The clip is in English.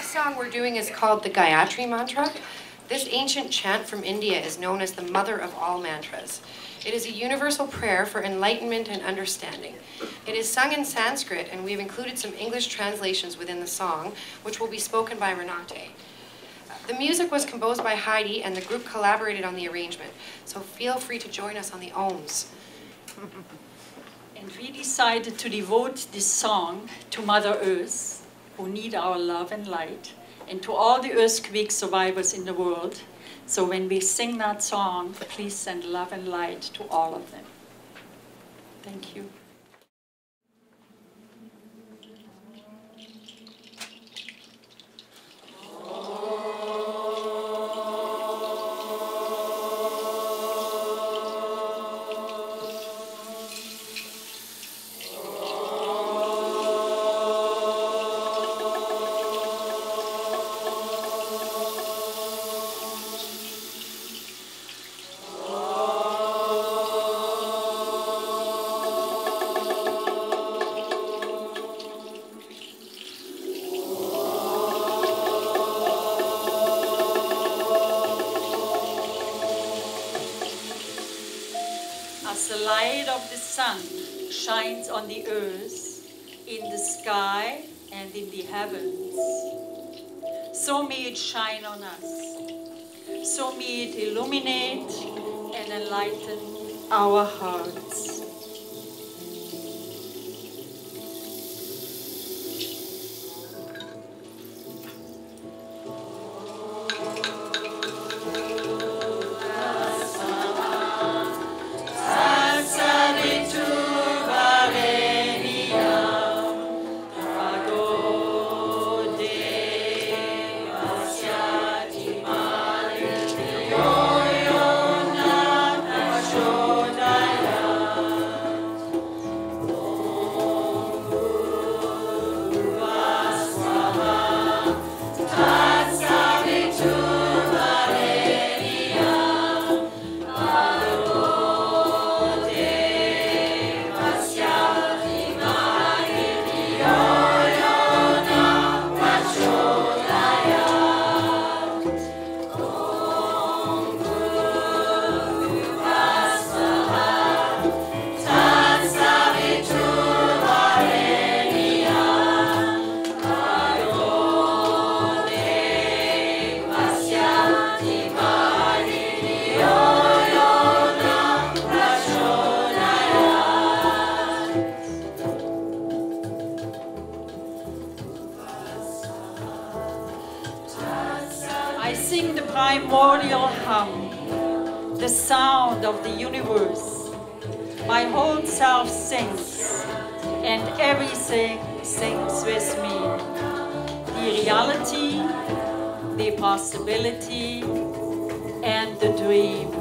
next song we're doing is called the Gayatri Mantra. This ancient chant from India is known as the mother of all mantras. It is a universal prayer for enlightenment and understanding. It is sung in Sanskrit, and we've included some English translations within the song, which will be spoken by Renate. The music was composed by Heidi, and the group collaborated on the arrangement, so feel free to join us on the oms. and we decided to devote this song to Mother Earth, who need our love and light, and to all the earthquake survivors in the world. So when we sing that song, please send love and light to all of them. Thank you. As the light of the sun shines on the earth, in the sky, and in the heavens, so may it shine on us. So may it illuminate and enlighten our hearts. I sing the primordial hum, the sound of the universe. My whole self sings, and everything sings with me. The reality, the possibility, and the dream.